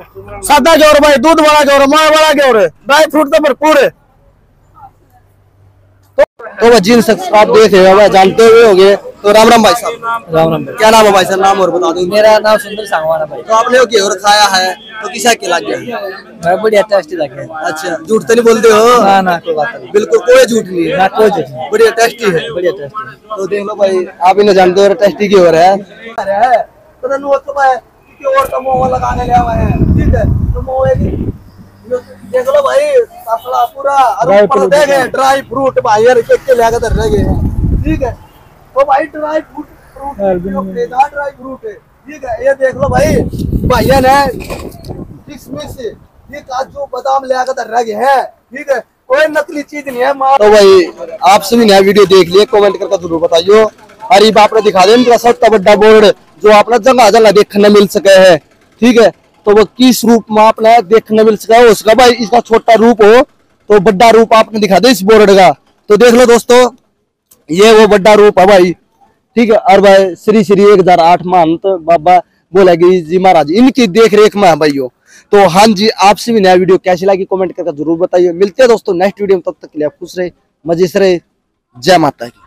सादा ज़ोर भाई दूध वाला ज़ोर माँ वाला ज़ोर ड्राई फ्रूट तो भरपूर है। तो भाई जिन आप देख रहे हो भाई जानते हुए हो गए। तो राम राम भाई साहब। राम राम क्या नाम है भाई साहब? नाम और बता दो। मेरा नाम सुंदर सांगवाना भाई। तो आपने और खाया है तो किसा के लग? गया मैं बढ़िया टेस्टी लगे अच्छा झूठ तो नहीं बोलते हो? ना ना कोई बात नहीं। बिल्कुल कोई झूठ नहीं। ना कोई चीज़ नहीं। बढ़िया टेस्टी है। बढ़िया टेस्टी तो देख लो भाई आप इन्हें जानते हो टेस्टी की हो। रहा है अरे है तो तो कि का लगाने ले आए हैं। ठीक है तो मोह एक देख लो भाई पूरा। और ऊपर देखे ड्राई फ्रूट भाई यार के के लगा कर रह हैं। ठीक है तो भाई dry fruit fruit dry fruit है। ठीक है ये देख लो भाई भैया ने किसमिस ये काजू बादाम लगा कर रह गए हैं। ठीक है कोई नकली चीज़ नहीं है मार तो भाई आप सभी ने वीडियो देख लिया कमेंट करके ज़रूर बताइयो। और ये आपने दिखा दे इनका सबका बड़ा बोर्ड। जो आपने जगह जगह देखने मिल सके है, ठीक है? तो वो किस रूप में आपने देखने मिल सका है, उसका भाई इसका छोटा रूप हो तो बड़ा रूप आपने दिखा दे इस बोर्ड का। तो देख लो दोस्तों, ये वो बड़ा रूप है भाई, ठीक है? और भाई श्री श्री एक हज़ार आठ महंत बाबा बोलेगी जी महाराज, इनकी देख रेख में है भाइयों। तो हाँ जी, आपसे भी नया वीडियो कैसी लगी कमेंट करके ज़रूर बताइए। मिलते हैं दोस्तों नेक्स्ट वीडियो में, तब तक के लिए आप खुश रहे मज़े से रहे। जय माता की